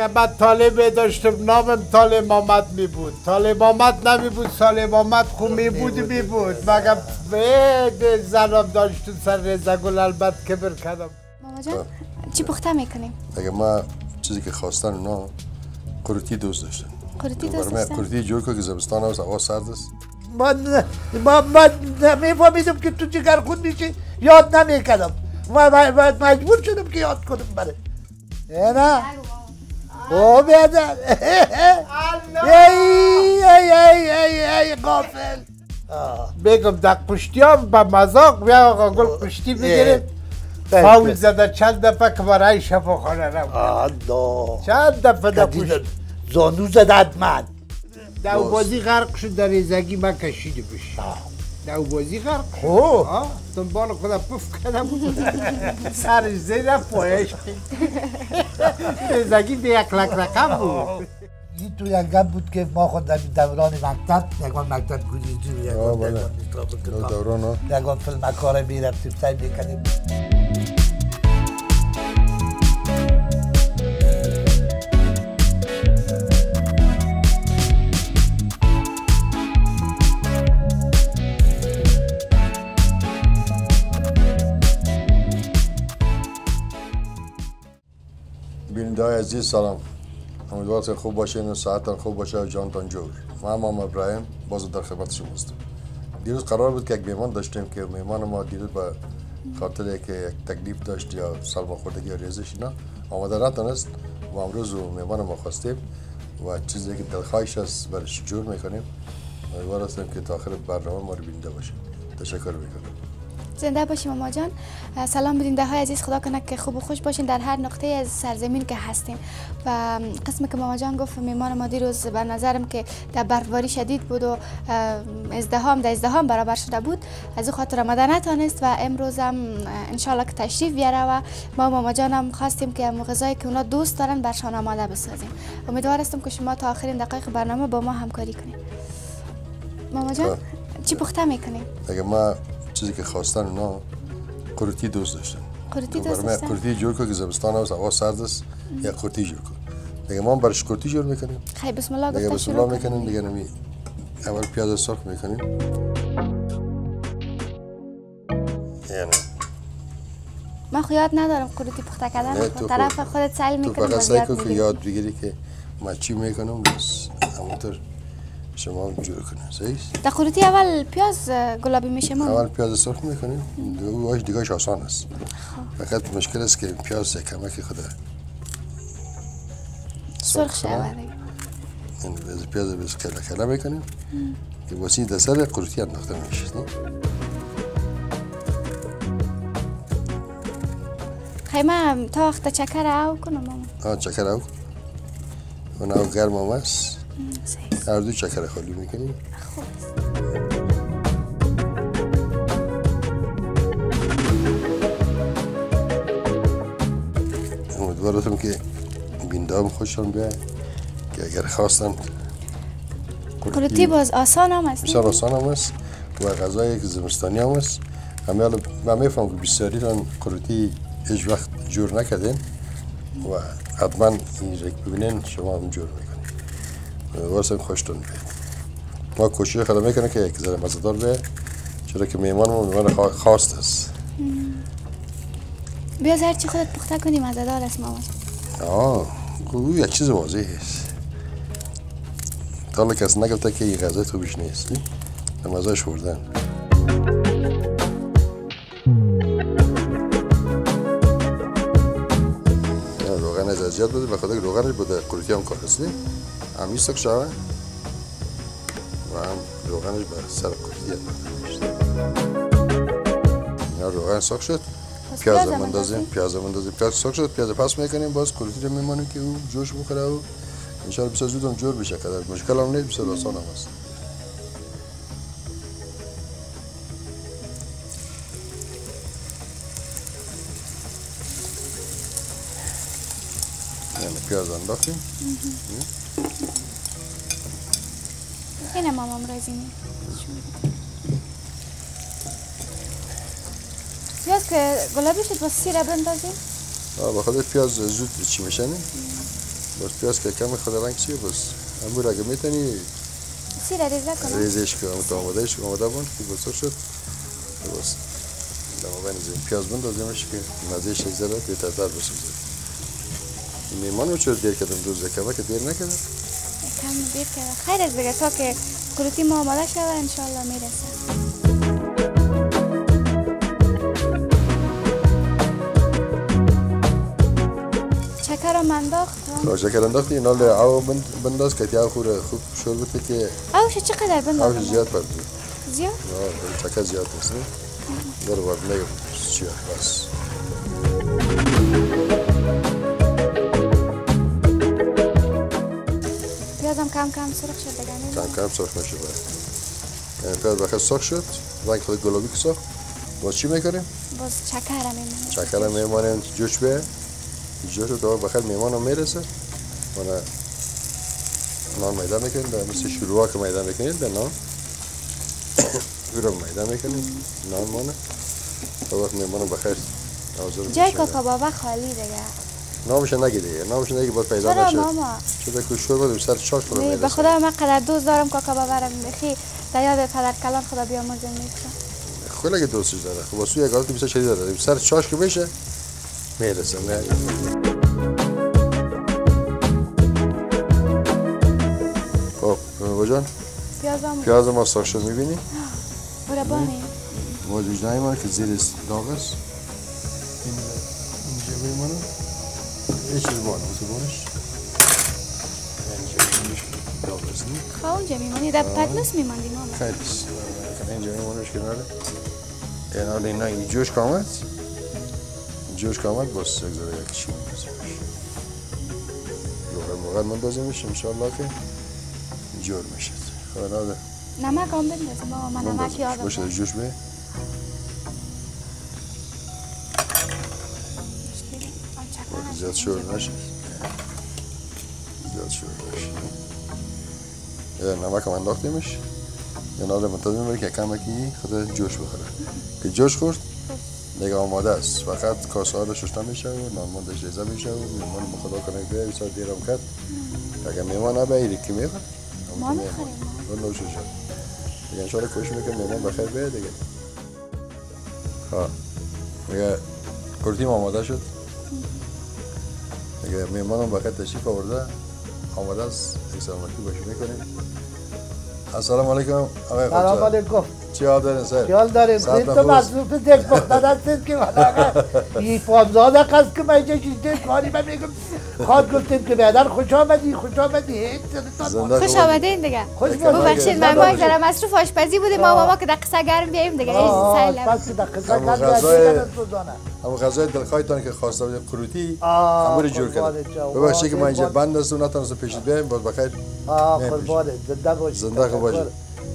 من طالب داشتم نامم طالب محمد می بود. طالب محمد نمی بود سال محمد خو می بود می بود. مگر زنم داشتم سر رزا گل البته کبر کردم. ماما جان چی پخته می‌کنیم؟ اگه ما چیزی که خواستن اونا قروتی دوست داشتن. قروتی دوست داشتن؟ قروتی جور که زمستان هست هوا سرد است. من من من نمیفهمیدم که تو جگر خود میشی. یاد نمی‌کردم. و مجبور شدم که یاد کنم بره. نه. او بیادر ای ای ای ای ای غافل. بگم در پشتی هم به مزاق بیا آقا گل پشتی بگیریم فاول زده چند دفعه که برای شفا خانه رو چند دفعه در پشت. زانو زده من در بازی غرق شد در ریزگی من کشیده بشه در بازی غرق. شد دنبال خدا پف کردم. سر زیر پایش. ریزگی به یک لک رقم بود. این تو یک گم بود که ما خود در دوران مکتب یکان مکتب گلیجی یکان دوران یکان فیلم کار می‌رفتیم سعی می‌کنیم عزیز سلام. امیدوارم خوب باشین و ساعتان خوب باشه. و جانتان جور. من امام ابراهیم باز در خدمت شما هستم. دیروز قرار بود که یک میمان داشتیم که میمان ما دیروز به خاطر که یک تکلیف داشت یا سلما خوردگی یا ریزش اینا آماده نتونست و امروز میمان ما خواستیم و چیزی که دلخواهش است برش جور می‌کنیم. امیدوار هستم که تا آخر برنامه ما رو بینده باشیم تشکر می‌کنم. زنده باشیم ماما جان. سلام بیننده های عزیز. خدا کنه که خوب و خوش باشین در هر نقطه از سرزمین که هستیم. و قسم که ماما جان گفت میمان ما دیروز به نظرم که در برفباری شدید بود و ازدهام در ازدهام برابر شده بود. از او خاطر آمده نتانست و امروز هم انشالله که تشریف بیاره و ما ماما جانم خواستیم که غذایی که اونا دوست دارن برشان آماده بسازیم. امیدوار هستم که شما تا آخرین دقایق برنامه با ما همکاری کنید. ماما جان چی پخته می‌کنیم اگه ما چیزی که خواستن اونا قروتی دوست داشتن. قروتی دوست داشتن؟ قروتی جور که زمستان هست هوا سرد است یا قروتی جور کن. دیگه ما برش قروتی جور می‌کنیم. خیلی بسم الله گفته دیگه بسم الله می‌کنیم دیگه نمی اول پیاز سرخ می‌کنیم. یعنی من خو یاد ندارم قروتی پخته کردن طرف خودت سعی می‌کنی تو فقط سعی که یاد بگیری که ما چی می‌کنم بس همونطور شما جور کنه صحیح در قروتی اول پیاز گلابی میشه ما اول پیاز سرخ می‌کنیم دوش دیگهش آسان است. فقط مشکل است که پیاز کمک خود سرخ شود این پیاز بس کلا کلا می‌کنیم که واسه دسر قروتی انداخته میشه خیمه تا وقت چکر او کنم ماما آه چکر او اون او گرم هم است. هر دو چکر خالی می‌کنیم امیدوارتم که بینده هم خوششان بیاید که اگر خواستن قروتی باز آسان هم است بسیار آسان هم است و غذای زمستانی هم است همه حالا من میفهم که بسیاری ران قروتی هیچ وقت جور نکردین و حتما این ببینین شما هم جور می‌کنین واسه خوشتون بیاد ما کوشش خدا می‌کنه که یک ذره مزدار به چرا که میمان ما میمان خواست است. بیا زهر چی خودت پخته کنی مزدار است مامان. آه او یک چیز واضح است تا حالا کسی نگفته که این غذای خوبش نیست. مزایش خوردن. روغن از زیاد بوده خاطر روغنش بوده قروتی هم کار هستی هم ایستک شوه و هم روغنش به سر قروتی یا روغن ساک شد. پیاز هم اندازیم پیاز هم اندازیم. پیاز ساک شد پیاز پس می‌کنیم باز قروتی رو میمانیم که او جوش بخوره و انشاءالله بسیار زود هم جور بشه. قدر مشکل هم نیست بسیار آسان هم هست. یعنی پیاز انداختیم. اینه مامام رازینی پیاز که گلابی شد با سیره بندازیم آه بخاطر پیاز زود چی میشه نه بس پیاز که کمی خود رنگ چیه بس امور اگه می‌تونی سیر ریزه کنم ریزش کنم آماده شد آماده بون که بسر شد بس دما بنزیم پیاز بندازیمش که مزهش یک ذره بهتر بسوزه این میمان رو چرا دیر کردم؟ دوز که که دیر نکردم. کم دیر کرده خیر از بگه تا که کلوتی ما آماده شده انشالله می‌رسه چکر رو منداختم تا شکر انداختی؟ اینا لی او بند بنداز که تیا خوره. خوب شور بده که اوش چقدر اوش بندازم زیاد پرد زیاد؟ نه چکر زیاد است نه در وقت نگم چیه بس. کم کم سرخ شد دیگه؟ کم کم سرخ نشه باید پیاز بخیر سرخ شد. رنگ خود گلابی که سرخ. باز چی می‌کنیم؟ باز چکر هم میمونه. چکر میمانیم جوش به جوش رو دوباره بخیر میمان رو می‌رسه. مانه نان میده می‌کنیم در مثل شروع که میده می‌کنیم در نان. او رو میده می‌کنیم. نان مانه وقت میمان رو بخیر جای. کاکا بابا خالی دیگه. نامش نگی دیگه. نامش نگی باید پیدا چرا نشد ماما؟ چه که شور بود سر چاش نه به خدا من قدر دوست دارم کاکا بابا رو بخی در یاد پدر کلان خدا بیامرزه می‌کنم خیلی اگه دوستش داره. خب واسه یک حالت بیشتر شدید داره. سر چاش که بشه می‌رسه نه. خب بابا جان. پیازم. پیاز ما سرخ شد می‌بینی برا بانی ما وجدان ما که زیر داغ است. این اینجا میمونه یه چیز است نه خواه اونجا میمانی در پتنوس میماندی ماما خیلی. اینجا میمونش کناره. این حال اینا این جوش کامد؟ جوش کامد باز یک ذره یک چی میزیمش موقع موقع مندازیمش انشالله که جور میشه. خب ناده نمک هم بندازم ماما من نمک یادم باشه. جوش به زیاد شور نشه. زیاد شور نشه. یه نمک هم انداختیمش. یه ناده منتظر می‌بری که کمکی خود جوش بخوره. که جوش خورد دیگه آماده است. فقط کاسه ها رو ششتن میشه و نانماندش ریزه میشه و میمان به خدا کنه که ایسا دیرم کرد. اگه میمان نبه ایری که می‌خواد ما می‌خوریم اون نوشه شد. دیگه انشاءالله کوشش می‌کنم میمان بخیر بیه دیگه. ها. دیگه کرتیم آماده شد. دیگه. میمانم بخیر تشریف آورده. آماده است یک سلامتی باشی. می‌کنیم. السلام علیکم. آقای سلام خودجا علیکم. چی حال دارین؟ سر؟ خیال داریم. ساعت خیلی تو. مصروف دک بختن هستید که من این پانزده قصد که من اینجا شیشته کاری من میگم. خواد گفتیم که بیادر خوش آمدی خوش آمدی. خوش خوب. آمدین دیگه. خوش ببخشید، ببخشید من ما ذره مصروف آشپزی بودیم ما ماما که در قصه گرم بیاییم دیگه. آه سیل پس که از غذای- دیگر سوزانه. اما غذای دلخواهتان که خواسته بودیم قروتی همون جور کرد. ببخشید که من اینجا. بند است و نتونستم پیش بیایم باز بخیر زنده باشی زنده خوب باشه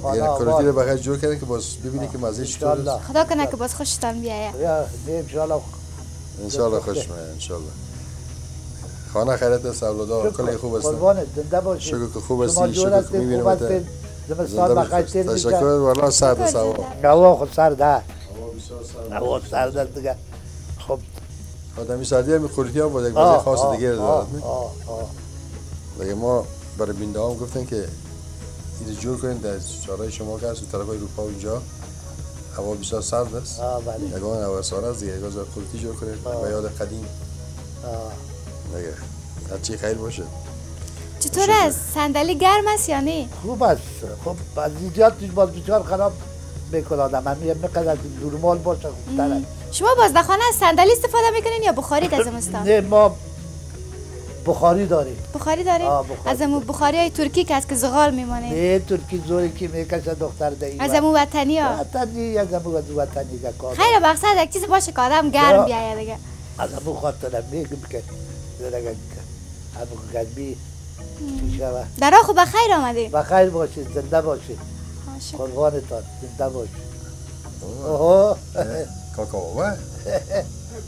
خدا یعنی. قروتی رو بخیر جور کردن که باز ببینی که مزه چطور است خدا کنه که باز خوشتان نه انشالله انشالله خوش میاد انشالله خانه خیرت است اولادا کلی خوب است قربانت زنده باشی شکر که خوب هستی جور شکر که هستید زمستان بخیر. تشکر. والله سرد است هوا خود سرده هوا سرد. است دیگه خب آدمی سردی هم قروتی هم با یک مزه خاص دیگه دارد. دیگه ما برای بینده هم گفتن که این جور کنین در شهرهای شما که هست و طرف اروپا و اینجا هوا بسیار سرد است. بله. یگان هوا سارد است دیگه یگان قروتی جور کنین. آه. و یاد قدیم. دیگه هرچی خیر باشه. چطور است صندلی گرم است یا نه؟ خوب است. خب از اینجا توش باز بسیار خراب می‌کنه آدم. هم یه مقدر نورمال باشه خوبتر است. شما باز در خانه از صندلی استفاده می‌کنین یا بخاری در زمستان نه ما بخاری داریم. بخاری بخاری. از امو بخاری های ترکی که از که زغال میمانه نه ترکی زوری که می‌کشه دختر دهی از امو وطنی ها؟ وطنی از امو از وطنی که کار خیر مقصد یک چیز باشه که آدم گرم یا. بیایه دیگه. از امو خاطرم میگم که درگه امو گرمی در آخو بخیر آمدین بخیر باشید زنده باشید. قربانتان زنده باشید. اوه. کاکا بابا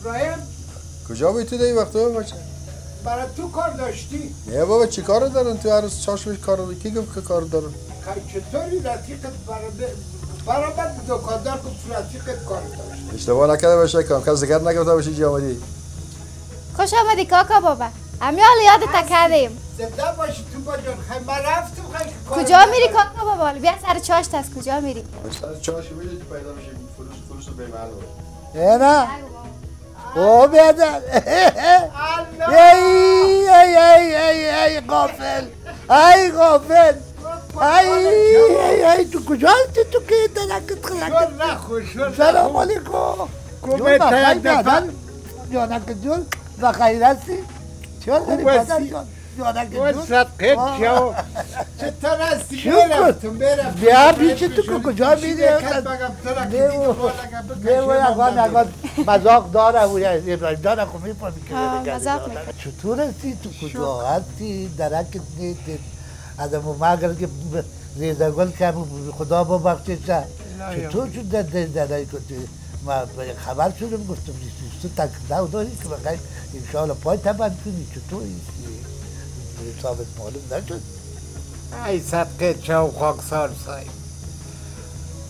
ابراهیم. کجا بودی تو دی وقت بچه؟ برای تو کار داشتی. نه بابا چی کار دارن؟ تو هر چاش بهش کار دارن کی گفت که کار دارن؟ چطوری رفیقت برای من دکاندار گفت رفیقت کار داشت اشتباه نکرده باشه کام کس دیگر نگفته باشه چی آمدی؟ خوش آمدی کاکا بابا. امیال یادت کردیم. زنده باشی تو با جان. خیلی من رفتم خیلی کار کجا میری کاکا بابا؟ بیا سر چاشت از کجا میری؟ سر چاش میده که پیدا میشه نه. او بیادر. ای ای ای ای ای غافل. ای غافل. ای ای ای تو کجا هستی؟ تو که درکت خلکت سلام علیکم. جون بخیر جانک جون بخیر هستی؟ چون داری بیادر جان؟ صدقه. برفتم برفتم بیا تو که کجا میری بگو اگان اگان مذاق داره ابراهیم داره خب می‌فهمی که می‌کنه. چطور هستی؟ تو کجا هستی؟ درکت نیست. آدم مگر که ریزگل که خدا ببخشش چطور شد در در در کتی ما خبر شدم گفتم تو تک دو داری که بخیر انشاءالله پای تبند کنی. چطور هستی حسابت معلوم نشد. ای صدقه جو خاکسار سای.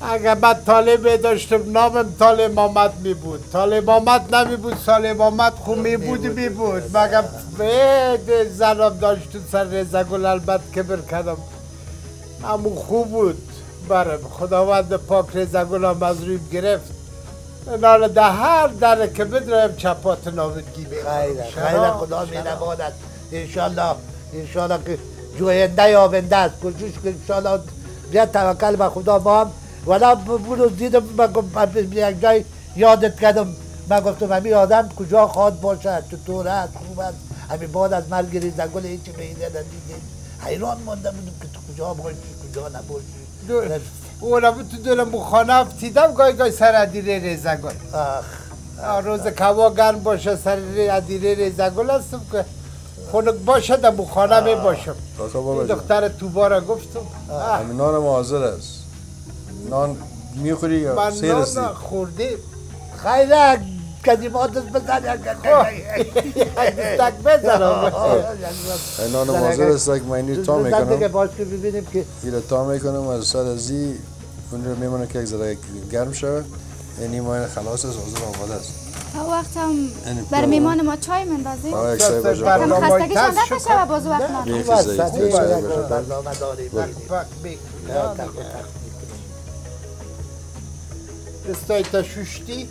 اگر من طالب داشتم نامم طالب محمد می بود طالب محمد نمی بود سال محمد خو می بود می بود به زنم داشت تو سر رزگل البته کبر کردم. همون خوب بود برم. خداوند پاک رزگل هم از رویم گرفت. نال ده هر در که بدرایم چپات نامدگی خیره خیره خدا می نماند انشالله. انشالله که جوینده یابنده است. کجوش که انشالله بیا توکل به خدا با هم. ولی برو دیدم من گفت یک جای یادت کردم. من گفتم همین آدم کجا خواد باشد؟ چطور است؟ خوب است؟ همین بعد از مرگ ریزگل هیچی به اینه ندیدیم حیران مانده بودم که تو کجا باشی کجا نباشی. اونم تو دلم خانه افتیدم گاهی گاهی سر ادیره ریزگل. آخ. روز کوا گرم باشه سر ادیره ریزگل هستم که خنک باشه در خانه می باشم. این دختر تو را گفتم. نان ما حاضر است. نان می‌خوری یا من سیر هستی نان خوردیم خیره قدیمات بزن. دستک بزنم این نان ما حاضر است. که من اینی تا می‌کنم. ببینیم که ایره تا می‌کنم. از سر ازی اون رو میمونه که یک ذره گرم شود. یعنی ما این خلاص است حاضر آماده است. تا وقت هم بر میمان ما چای بر- کم خستگیشان تست نکشه. و باز وقت. دستای تا شوشتی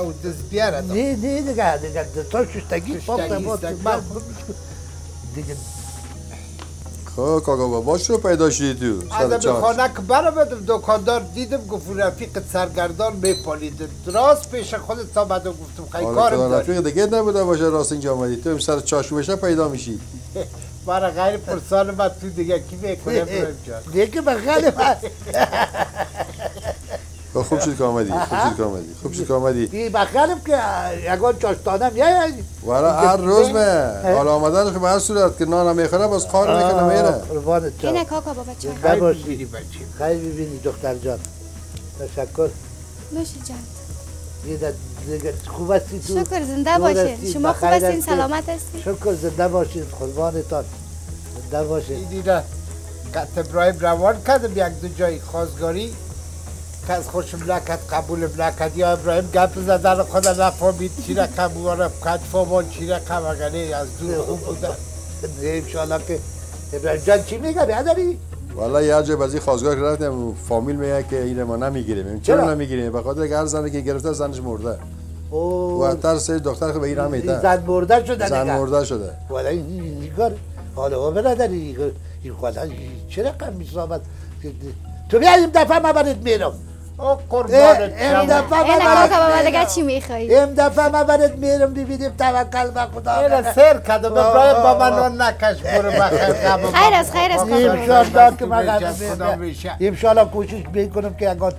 او دست بیاره نه نه دیگه دیگه تا شستگی پاک. من- دیگه خب کاکا بابا باش رو پیدا شدی تو خانه که برآمدم دکاندار دیدم گفت رفیق سرگردان میپالید. راست پیش خودت آمد و گفتم خیلی کارم داری. رفیق دیگه نبوده باشه راست اینجا آمدی تو سر چاش بشه پیدا میشی. برای غیر پرسان من تو دیگه کی می‌کنه؟ دیگه من. خب خوب شد که آمدی خوب شد که آمدی خوب شد که آمدی. بی که یکان چاشتانم یا والا هر روز من حالا آمدن که به هر صورت که نان می‌خوره باز خار می‌کنه میره. قربانت اینه کاکا بابا باشی میری بچه خیلی ببینی دختر جان. تشکر. نوشی جان. خوب هستی تو؟ شکر زنده باشین هستی، شما خوب هستین هستی. سلامت هستین. شکر زنده باشید قربانتان. زنده باشید دیدی نه. قط ابراهیم روان کردم یک دو جای خواستگاری که از خوشم نکرد قبولم نکرد یا ابراهیم گپ زدن خدا نفهمید چی رقم بارم کد فامان چی رقم اگر نه از دور خوب بودن. انشاءالله که ابراهیم جان چی میگه بیادری؟ والا یه جای بازی خواستگار که رفتم فامیل میگه که این ما نمی‌گیریم. چرا چرا؟ نمی‌گیریم؟ به خاطر هر زنی که گرفته زنش مرده. و تر سه دختر که به این هم میده. زن مرده شده زن. مرده شده. والا این این کار. حالا ها برادری این والا این چه رقم میسامد تو بیا این دفعه من برات میرم او قربانت اه، شم دفعه بابا دیگه میرم. چی میخوایی؟ این دفعه من برات میرم ببینیم توکل به خدا. اینه سر کردم ابراهیم با من نان نکش. برو بخیر خیر است، خیر است، کاکا. انشالله که من خدا میشه. انشالله کوشش می‌کنم که یکان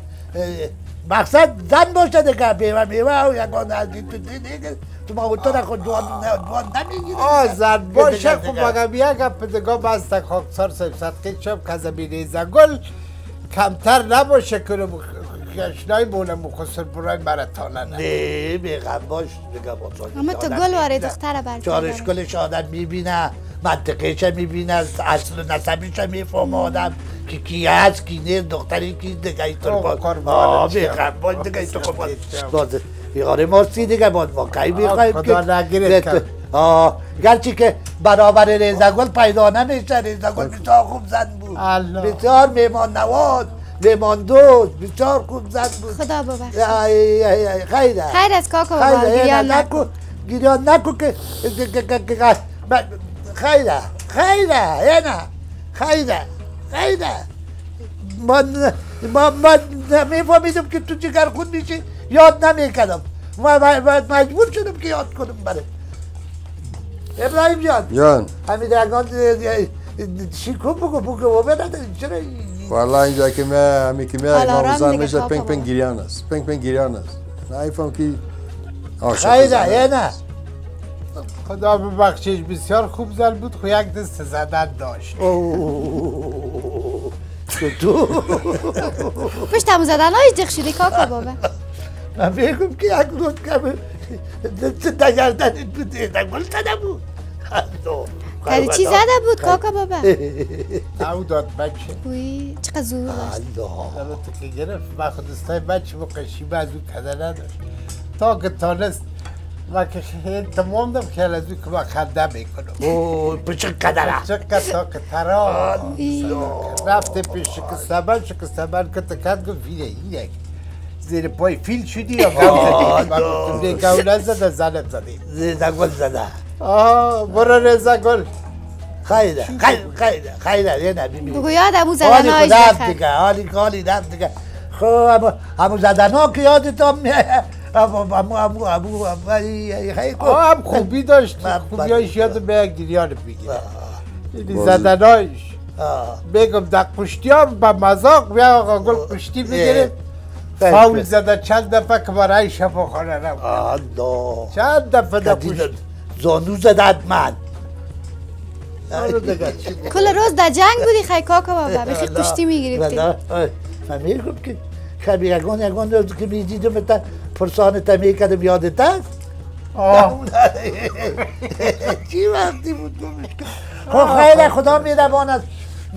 مقصد زن باشه دیگه. بیوه میوه و یکان از این تو دیگه. تو ما تو خود جوان جوان نمی‌گیره. آه زن باشه. خب دیگه. مگم یک گپ دیگه بست خاکسار صاحب صدقه شب که زمینه زگل کمتر نباشه. که گشنای مونه مخصر برای مرتانه نه نه بیغم باش دیگه با تو اما تو گل واره دختر بر چارش کلش آدم می‌بینه منطقهش می‌بینه اصل و نسبش می‌فهمه آدم که کی هست کی نیست دختری کی دیگه اینطور آه، با قربانت آه. بیغم باش دیگه اینطور باز. باز بیغاره ماستی دیگه باز ما خدا نگیره که که آه گرچه که برابر ریزگل پیدا نمیشه ریزگل بسیار خوب زن بود. بسیار میمان نواز دوست بسیار خوب زن بود خدا ببخش خیره خیر از کاکا بابا خیره گریان نکن نکن گریان نکن که خیره خیره یه نه خیره خیره ما ن- ما ما نمیفهمیدم که تو جگر خود میشی یاد نمی‌کردم ما ما- ما مجبور شدم که یاد کنم برم ابراهیم جان جان همین درگان شیکو بگو بگو و نداری چرا والا اینجا که می همی که امام حسین دیگه میشه پنگ پنگ. گریان است پنگ پنگ گریان است نه ایفهم که عاشق زن یه. نه خدا ببخشش بسیار خوب زن بود خو یک دست زدن داشت اوه. تو پشت همون زدن هایش دق شدی کاکا بابا من بگم که یک روز کم دست دگردن بوده دگل زده بود کاری چی زده بود کاکا بابا؟ او داد بچه. وی چقدر زور داشت. البته که گرفت. من خود استای بچه با قشیبه از او کده نداشت. تا که تانست و که خیلی تمام دم که از او که من خنده می‌کنم. اوه پچه قدره. چقدر تا که ترا. رفته پیش شکستبن شکستبن که تکند گفت اینه اینه زیر پای فیل شدی یا گو زدی؟ من گفتم نه گو نزده زنت زدی. دگل زده. آه برو رزا گل. خیره خیره خیره یه نه ببین بگو یاد حالی زدن هایش خدا هم بخیر دیگه حالی حالی دم دیگه. خب همو همو زدن ها که همو ای- ای- خیلی خوب. آه هم خوبی داشت من- خوبیایش یاد به یک گریان بگیره این بازی. زدنایش آه. بگم در پشتی هم با مذاق بیا آقا گل پشتی بگیره. فاول زده چند دفعه که برای شفا خانه رفت الله. چند دفعه در زانو زدد من؟ کل روز در جنگ بودی خیلی کاکا بابا. بخی کشتی می‌گرفتی. من میگم که کمی یگان یگان روز که می‌دیدم تا پرسان تا می‌کردم یادت آه. چی وقتی بود؟ خب خیلی خدا میربان است.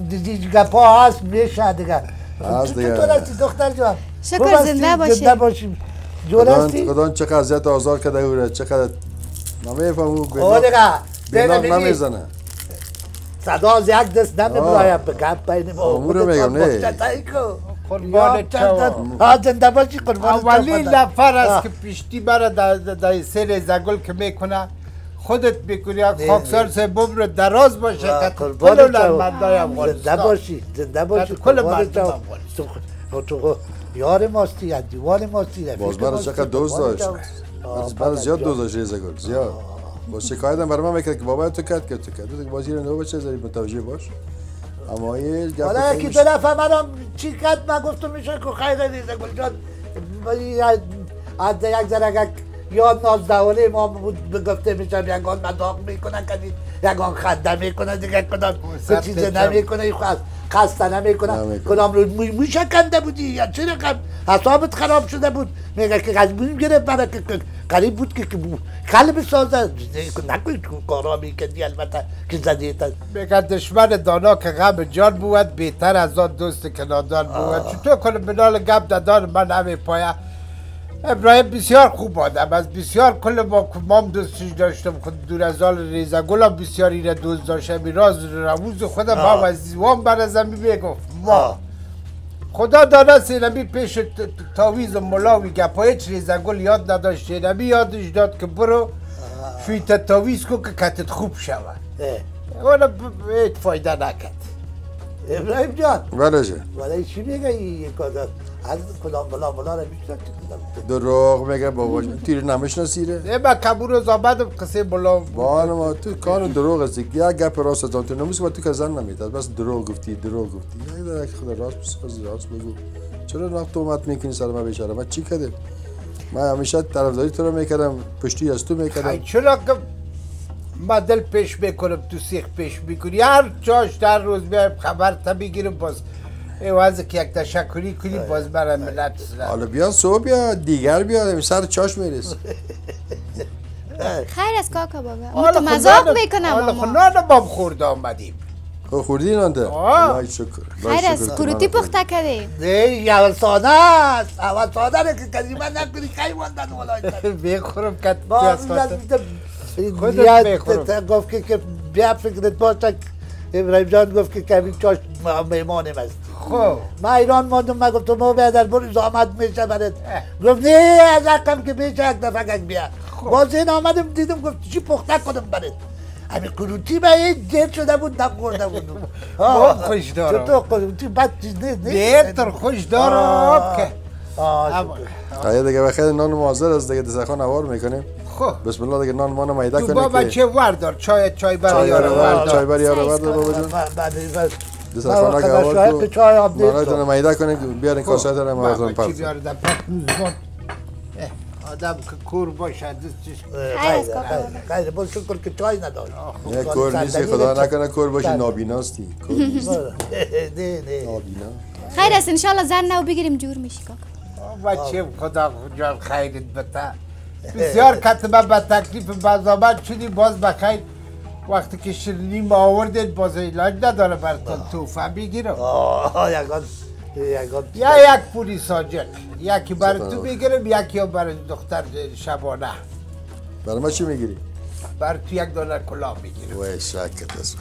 دیگه گپا هست میشه دیگه. هست تو هستی دختر جان؟ شکر؟ زنده باشی. زنده باشی. جور خدا چقدر اذیت و آزار کرده او چقدر نمیفهم او آه بلاک دیگه بلاک نمی‌زنه. صدا از یک دست نمیبرایم به گپ بین ما امور رو میگم، نه. قربان ها زنده باشی قربان اولین نفر. است که پشتی برای در سر زگل که می‌کنه. خودت بکنی یک خاکسار سبب رو دراز باشه که کل. مردای زنده افغانستان. باشی زنده باشی کل مردم تو. افغانستان. تو یار ماستی دیوار ماستی رفیق باز برای چقدر دوست داشت. برای زیاد ریزه گل زیاد. با شکایت هم برای من می‌کرد که بابا تو کرد که تو کرد تو بازی رو نو بچه زری متوجه باش. اما یه گپ حالا خیلی یکی. دو دفعه منم چی کرد من گفتم میشه که خیر ریزه گل جان از یک ذره یاد نازدهانه ما بود بگفته میشم یگان مداق می‌کنن کدی یگان خنده می‌کنن دیگه سر چیز. نمی‌کنه خواست. خسته نمی‌کنن نمی‌کنه. کدام رو موی موی شکنده بودی؟ یا چه رقم؟ حسابت خراب شده بود. میگه که از موی گرفت من که قریب بود که که قلب سازه. نکنید کارا می‌کردی البته که زدی تا میگن دشمن دانا که غم جان بود بهتر از آن دوست که نادان بود. چطور کنه بنال گپ دادان من همه پایه. ابراهیم بسیار خوب آدم از بسیار کل با کمام دوستش داشتم. خود دور از آل ریزه گلم بسیار اینه دوست داشتم. راز رموز خودم هم از وام بر زمین می‌گفت ما. خدا دانا سینمی پیش تاویز و ملاوی گپای چ ریزه گل یاد نداشت. سینمی یادش داد که برو شویت تاویز کو که کتت خوب شود. ب- هیچ فایده نکرد. ابراهیم جان. بله جه ولی چی میگه این یک آدم از کدام بلا بلا رو میشنه دروغ میگه بابا تیر نمی‌شناسی ره نه من کبور آمدم قصه بلا بان ما تو کار دروغ است یک گپ راست از تو نمیشه با تو که زن نمی‌داد. بس دروغ گفتی دروغ گفتی. یک در خدا راست بساز راست بگو چرا نه تومت می‌کنی سر من بیچاره؟ من چی کردم؟ من همیشه طرفداری تو رو می‌کردم پشتی از تو ای می‌کردم چرا که من دل پیش می‌کنم تو سیخ پیش می‌کنی. هر جاش در روز بیایم خبر تا بگیرم باز ایوازه که یک تشکری کنی باز برای ملت حالا بیا صبح بیا دیگر بیا سر چاش میرس خیر از کاکا بابا. تو مذاق می‌کنم حالا خنان بام خورده آمدیم. خب خوردی نانده؟ آه. الله شکر خیر از تو پخته کردیم نه اول ساده است. اول ساده است که کسی من نکنی خیلی واندن ولای بخورم ما پیاز خواستم. خودت بخورم. گفت که- بیا فکرت باشه. ابراهیم جان گفت که کمی چاش میمانیم است. خب. ما ایران ماندم من گفتم ما بیادر برو زامت میشه برات. اه. گفت نه از رقم که میشه یک دفعه گک بیا. باز این آمدم دیدم گفت چی پخته کنم برات. همین کروتی به این دیر شده بود نخورده بودم ما خوش دارم. چطور کروتی؟ بد چیز نیست نیست؟ دیتر خوش دارم که. آه، دیگه بخیر نان مازر است؟ دیگه دستخوان اوار می‌کنیم. خب. بسم الله دیگه نان مانو میده تو کنه بابا که. چه وردار چای چای برای چای یارو برای وردار چای برای یارو وردار بابا جان کو که چای آب نیست. نانایتون میده کنه بیارین کاسه تر ما بابا ازون چی اه، آدم که کور باشه دستش خیر است خیلی با شکر که چای نداشت. یه کور نیستی خدا نکنه کور باشی نابیناستی. کور نیستی نه نه نابینا. خیر است انشالله زن نو بگیریم جور میشی کاکا. بچه خدا جان خیرت بته بسیار کتبه به تکلیف بزامت شدی باز بخیر. وقتی که شیرینی ما آوردید باز علاج نداره براتون توفه بگیرم. آه یا یک پولی ساجک یکی برای تو بگیرم یکی برای دختر شبانه. برای ما چی می‌گیری؟ برای تو یک دانه کلاه می‌گیرم. وای شکت است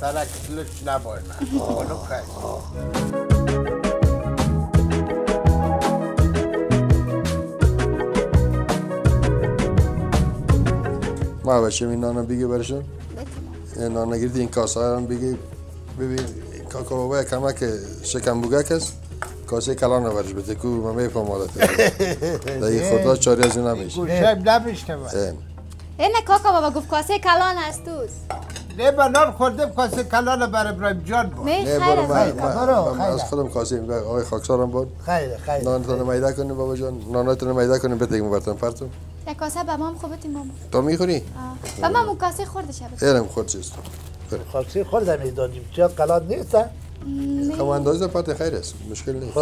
سرک لچ نباید. خانم خیر. ما بچه این نانا بگی برشون؟ این نانا گیردی این کاسه هم بگی. ببین کاکا بابا کمک شکم بوگک است کاسه کلان رو برش بده. کو من میفهم حالت دیگه خدا چاری از این نمیشه گوشم نمیشته این. اینه کاکا بابا گفت کاسه کلان است توست نه بنان خوردم کاسه کلانه برای ابراهیم جان بود می نه برو من, برو، از. خودم کاسه این آقای خاکسارم بود خیلی خیلی. نانتون میده کنیم بابا جان. نانتون میده کنیم بده برتون پرتون یک کاسه به مام خوبتی ماما تو می‌خوری؟ به مام کاسه خورده شب ایرم خود چیست خاصی خوردم می‌دادیم. چه قلان نیست ها؟ خب اندازه پرت خیر است مشکل نیست.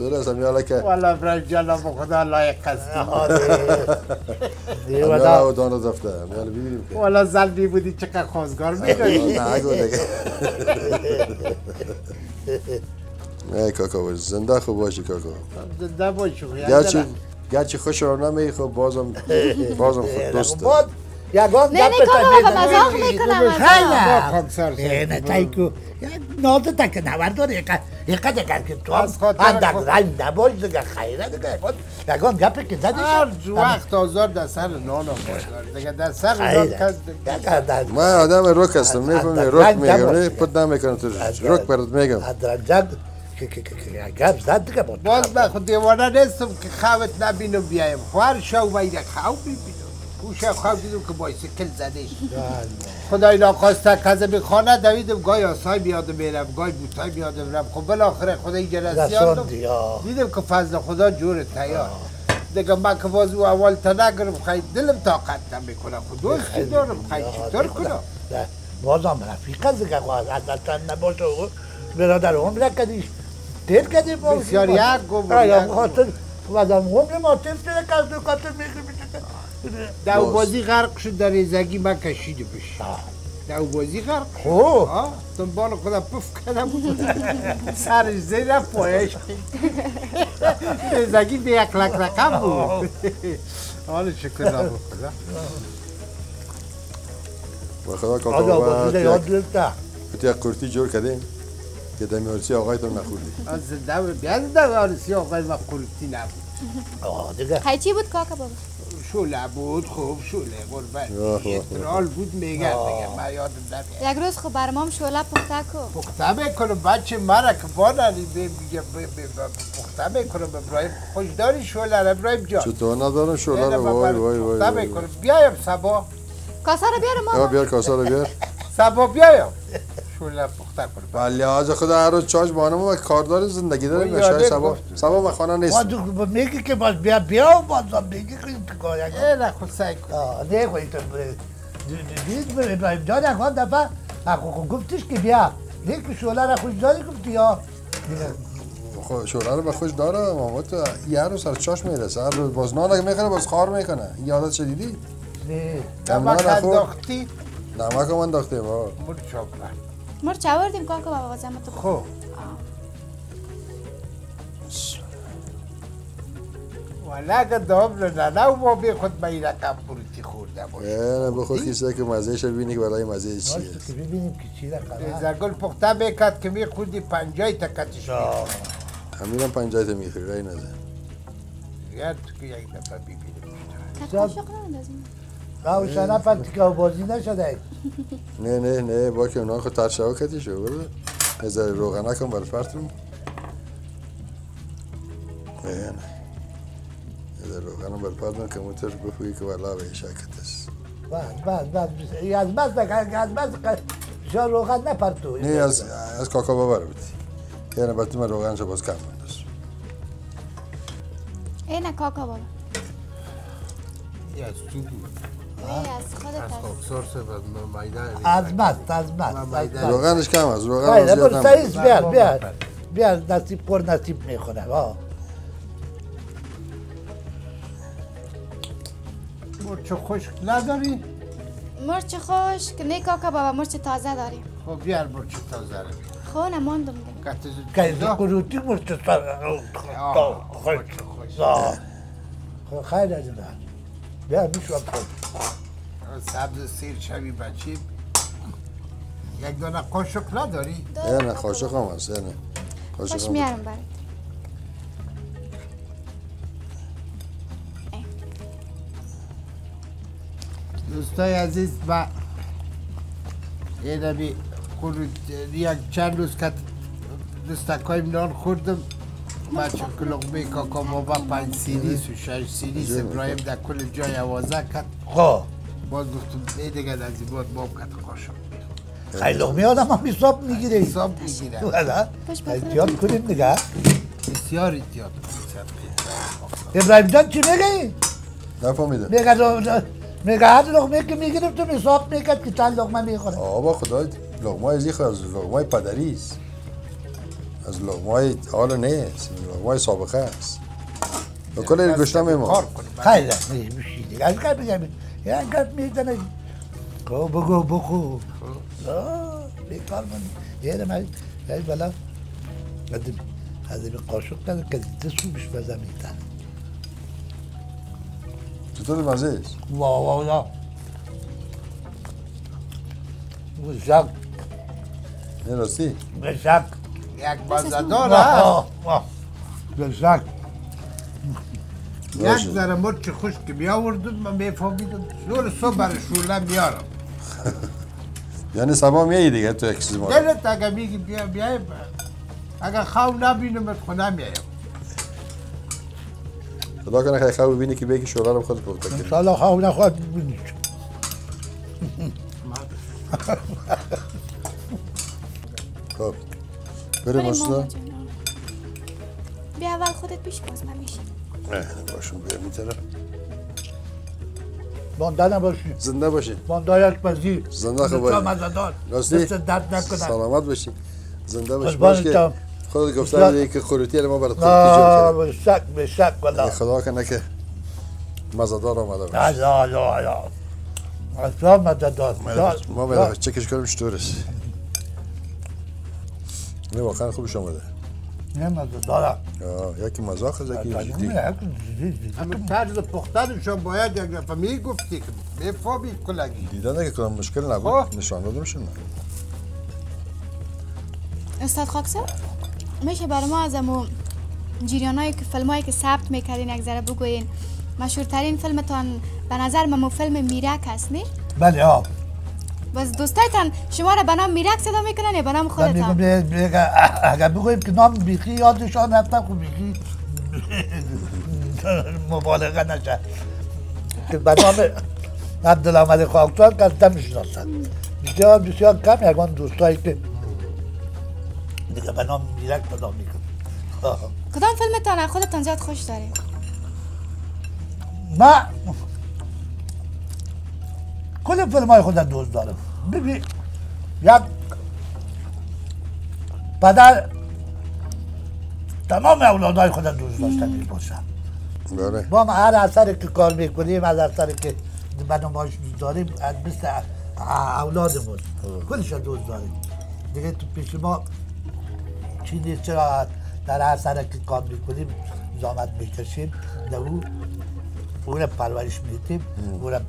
خب چطور است همیالا که والا ابراهیم جان به خدا لایق است آه، ده. ده و همیالا دا. و دانو دفته. همیالا ببینیم که. والا زلبی بودی چقدر خوزگار می‌دونی نه اگو دیگه. ای کاکا باش زنده خوب باشی کاکا. زنده باشو گرچه گرچه خوش رو نمی خب بازم بازم خود دوست یگان نه نه گپ کاکا مزاق. می‌کنم خاکسار نه نه تایکو. نازه تک نوردار یکا یکا دیگر که تو هم از خاطر اندک خود- رنگ نباش دیگه خیره دیگه. بود یگان گپی که زدی هر وقت آزار در سر نان خوزگار دیگه در سر نان کس در من آدم رک هستم می‌فهمی از- میگم نه پد نمی‌کنم تو رک برات میگم. درنجان که که که که گپ زد دیگه بود باز من خود دیوانه نیستم که خوابت نبینم بیایم. خوار شو باید خواب گوشه خواب دیدم که بایسکل زدش خدای ناخواسته کزه به خانه دویدم گاهی آسای بیادم میرم گاهی بوتای بیادم میرم خب بالاخره خدای جلسی رسوندی ها دیدم که فضل خدا جور تیار. دیگه من که باز او اول تا نگرم خیلی دلم طاقت نمی‌کنه خود دوستی دارم خیلی چطور کنم؟ بازم رفیق از دیگه خواهد از تن نباشه. برادر عمر کدیش. تیر کدی با بسیار یک یک خاطر بازم عمر ما تیر تیر کد دو میگه دو بازی غرق شد در ریزگی من کشیده بشه دو بازی غرق شد. خب. آه دنبال خودم پف کردم. سرش زیر پایش. ریزگی به یک لک رقم بود. حال شکر نبود. خدا و خدا کاکا تو یک قرتی جور کردیم. که دمیارسی آقایتون نخوردی از زنده بود بیا زنده وارسی آقای ما قلوبتی نبود. آه دیگه. خیلی چی بود کاکا بابا؟ شوله بود خوب شوله قربان اترال بود میگن دیگه من یادم نمیاد. یک روز خب بر مام شوله پخته کو پخته می‌کنم بچه مرا که بانری پخته می‌کنم ابراهیم خوشداری شوله را ابراهیم جان. چطور ندارم شوله نه، رو وای برای وای وای پخته وای. می‌کنم. بیایم سبا. کاسه رو بیارم ماما. بیار کاسه رو بیار. سبا بیایم. شوله پخته کنم ولی لحاظ خدا هر روز چاش بانم و کاردار زندگی داریم. وای، نشای یاده سبا. سبا من خانه نیست. ما میگی که باز بیا بیا و بازم میگی که تو کار یک ای نه خود سعی کن. آه نه خوی تو دید بر ابراهیم جان یک وقت دفعه. اخو گفتش که بیا. نه که شوله را خوش داری گفتی یا خب شوله رو به خوش داره ماما تو یه روز سر چاش می‌رسه. هر روز باز نان اگه می‌خوره باز خار می‌کنه. این عادت شدیدی نه. امنا نمک انداختی. نمک هم انداختیم آه. مر چاکلت مرچ آوردیم کاکا بابا تو خب. ولکه دام نه نه ما بی خود به این رقم پروتی خورده باشه نه بخور کسی که مزهش ببینی که برای مزه چیه؟ که ببینیم که چی رقم زگل پخته می‌کرد که می خودی پنجای تکتش آه. همینم پنجایت می‌خوری رای نزن. یا تو که یک دفعه ببینیم تا قاشق نندازیم روشنه پرتیکه بازی نشده. نه نه نه با که اونا خود ترشوا کتی شو برده نظر روغنه کن بر فرتون نه نه. نظر روغنه بر فرتون که موتر بفوی که والا به شاکت است. بس بس بس بس. از بس نکن از بس شا روغن نپرتو. نه از از کاکا ببر بودی یعنی بعد من روغنشو باز کم بنداز. اینه کاکا بابا. یا از تو بود. از خودت از از مست از از روغنش کم است روغن زیاد. سعیز بیار بیار بیار نصیب پر نصیب می‌خونه ها مرچ خشک نداری؟ مرچ خشک نه کاکا بابا مرچ تازه داریم خب بیار مرچ تازه رو خو نماندم دیگه که از قروتی مرچ خوش خوش خیلی از بیار می‌شوم خود سبز سیر شوی بچی یک دانه قاشق نداری؟ نه خاشق هم هست نه خاشق هم میارم برات. دوستای عزیز و این بی یک چند روز که دستکای نان خوردم بچه لغمه کاکا بابا پنج سیریس و شش سیریس ابراهیم در کل جای آوازه کرد. خب. باز گفتم نه دیگه از این باب کرد قاشق خیلی لغمی آدم هم حساب می‌گیره. حساب می‌گیره. احتیاط کنیم دیگه. بسیار احتیاط ابراهیم جان چی میگی؟ نفهمیدم میگه میگه هر لغمه که می‌گرفت تو حساب می‌کرد که چند لغمه می‌خوره. آبا خدا لغمای زیخ از لغمای پدری است. از لغمای حال نیست لغمای سابقه است. و کل گشتم کار ما کنیم خیلی میشی دیگه. از قبل بگم یه قبل می‌زنه. خب بگو بخو. بیکار من یه من یه بلا از این قاشق کرد که دستو بش بزن میتن چطور مزه وا وا وا بشک نه راستی؟ بشک یک مزدار هست بشک یک ذره مرچ خشک که بیاوردم من میفهمیدم زور صبح برای شوله میارم یعنی سبا میایی دیگه تو یک چیز ما دلت اگه میگی بیا بیای اگه خواو نبینم خونه میایم خدا کنه خیلی خواب ببینی که بگی شوره رو خود پخته کنی انشالله خواه نخواد ببینی خب بریم اصلا. بیا اول خودت پیش باز نمیشه نه باشون بریم این طرف. مانده نباشی زنده باشی. ماندایش پذیر زنده خب باید. مزدار راستی؟ درد نکنه سلامت باشی. زنده باشی. باش که بسیار. بودی که خوروتی ما برات جور به شک به شک ولا خدا کنه که مزدار آمده باشه لا لا لا لا اصلا مزدار. ما باید چکش کنیم چطور است نه واقعا خوبش آمده. نه مزدار آه، یکی مزاق است یکی جدی همین طرز پختنشون باید یک دفعه می‌گفتی که می‌فهمی کلگی دیدن که کنم مشکل. نبود نشان داده میشه نه استاد خاکسار میشه برای ما از امو جریانایی که فیلمایی که ثبت می‌کردین یک ذره بگوین مشهورترین فیلمتان به نظر من فیلم میرک هست نه؟ بله ها بس دوستایتان شما را به نام میرک صدا می‌کنن یا به نام خودتان؟ اگر بگویم که نام بیخی یادشان رفتم خب بیخی. مبالغه نشه. که به نام عبدالعمد خاکسار کسته می‌شناسن بسیار بسیار کم یکان دوستایی که دیگه به نام میرک صدا میکن کدام فیلمتان خودتان زیاد خوش دارین؟ من کل فیلم های خودم دوست دارم ببین یک پدر تمام اولادهای خودم دوست داشته می باشم بله. ما هر اثری که کار می‌کنیم از اثری که به نمایش می‌ذاریم از مثل اولادمون کلش دوست داریم. دیگه تو پیش ما چی نیست چرا در هر اثری که کار می‌کنیم زامت می‌کشیم؟ در او اون پرورش میدیم. اون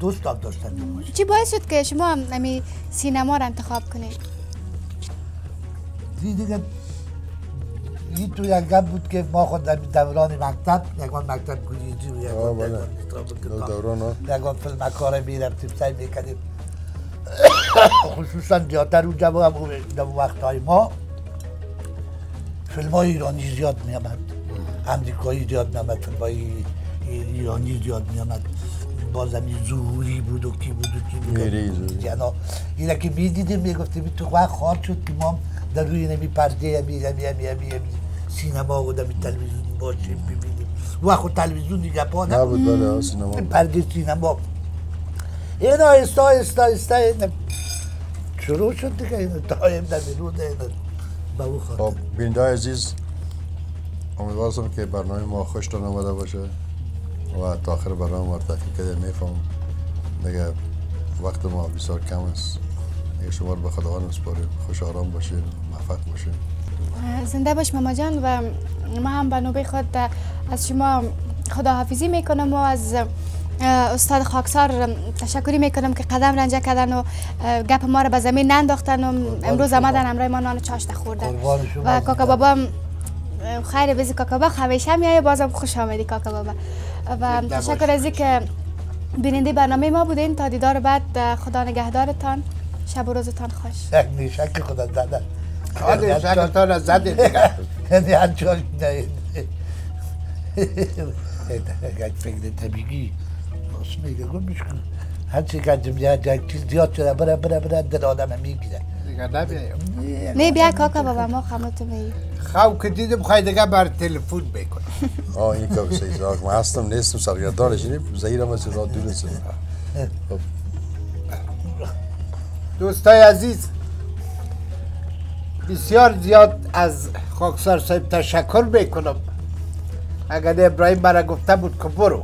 دوست هم داشتن چی باعث شد که شما امی سینما را انتخاب کنید؟ دیگه این تو یک گم بود که ما خود در دوران مکتب یکان مکتب گریجی و بله. یکان دوران یکان فیلم کار می‌رفتیم سعی می‌کردیم. خصوصا زیادتر اونجا هم اون در وقت های ما. فیلم های ایرانی زیاد میامد امریکایی زیاد میامد فیلم های ایرانی زیاد میامد باز همین ظهوری بود و کی بود و کی بود. جنا اینا که می‌دیدیم می‌گفتیم تو وقت خواهد شد که ما در روی نمی پرده همی همی همی همی همی سینما و در تلویزیون باشیم ببینیم وقت خود تلویزیون دیگه پا نبود. بله سینما پرده سینما. این آهسته آهسته آهسته این شروع شد دیگه این دایم در بیرون این به او خاطر. خب بینده عزیز امیدوارم که برنامه ما خوشتان آمده باشه. و تا آخر برنامه تحقیق کرده میفهم دیگه وقت ما بسیار کم است؟ دیگه شما رو به خداوند میسپاریم خوش آرام باشین موفق باشین زنده باش ماما جان و ما هم به نوبه خود از شما خداحافظی می‌کنم و از استاد خاکسار تشکری می‌کنم که قدم رنجه کردن و گپ ما رو به زمین ننداختن و امروز آمدن امرای ما نان چاشت خوردن و کاکا بابا خیر بیزی کاکا بابا همیشه میایه بازم خوش آمدی کاکا بابا. و زنده تشکر از که بیننده برنامه ما بودین. تا دیدار بعد خدا نگهدارتان. شب و روزتان خوش. یک نیشک خدا زده حال شکتان از زده دیگه. یعنی یک فکر طبیعی. راست میگه گمش کن. هر چی که جمعیت یک چیز زیاد شده بره بره بره دل آدم می‌گیره. دیگه نمیایم نه بیا کاکا بابا ما خمتو می خو که دیدم خواهی دیگه بر تلفن بکنم آه این که بسیار زاک من هستم نیستم سرگردانش اینه زهیرم از را دور است خب. دوستای عزیز بسیار زیاد از خاکسار صاحب تشکر می‌کنم. اگر ابراهیم برا گفته بود که برو.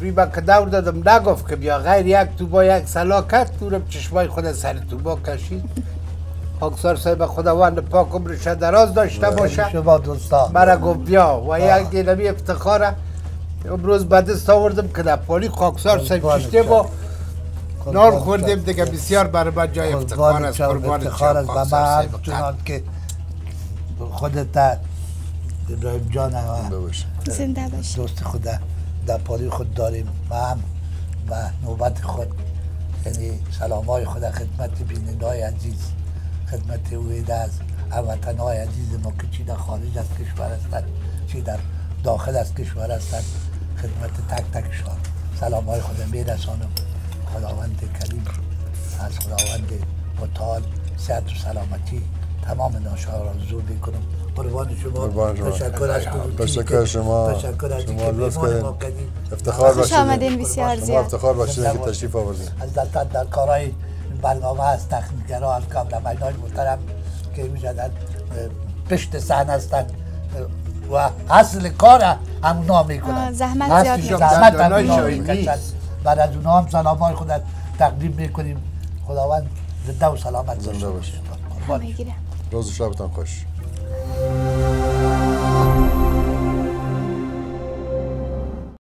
روی من که دور دادم نگفت که بیا. غیر یک توبا یک سلا کرد دورم چشمای خود سر توبا کشید. خاکسار صاحب خداوند پاک عمرش دراز داشته باشه. شما دوستان. مرا گفت بیا. و یک گلمی افتخاره امروز به دست آوردم که در پالی خاکسار صاحب کشته. با قربان خوردیم. دیگه بسیار برای من جای افتخار است. قربان افتخار است. و خاکسار من چنان که خودت ابراهیم جان زنده باش دوست خود در پالی خود داریم. و هم و نوبت خود یعنی سلام های خود خدمت بیننده های عزیز. خدمت اوید از هموطن های عزیز ما که چی در خارج از کشور هستند چی در داخل از کشور هستند خدمت تک تکشان سلام های خود میرسانم خداوند کریم از خداوند متعال صحت و سلامتی تمام ناشا را زور می‌کنم قربان شما. تشکر از تشکر که- شما. تشکر از شما لطف کردین. کردین. افتخار خوش باشید آمدین بسیار زیاد افتخار باشید که تشریف آوردین از در, در کارهای برنامه از تخنیکگرا از کامرمین های محترم که می‌شدن پشت صحنه هستند و اصل کار همونا می‌کنن. زحمت زیاد. زحمت بعد از اونا هم سلام های خودت تقدیم می‌کنیم. خداوند زنده و سلامت زنده. باشه روز شبتان خوش.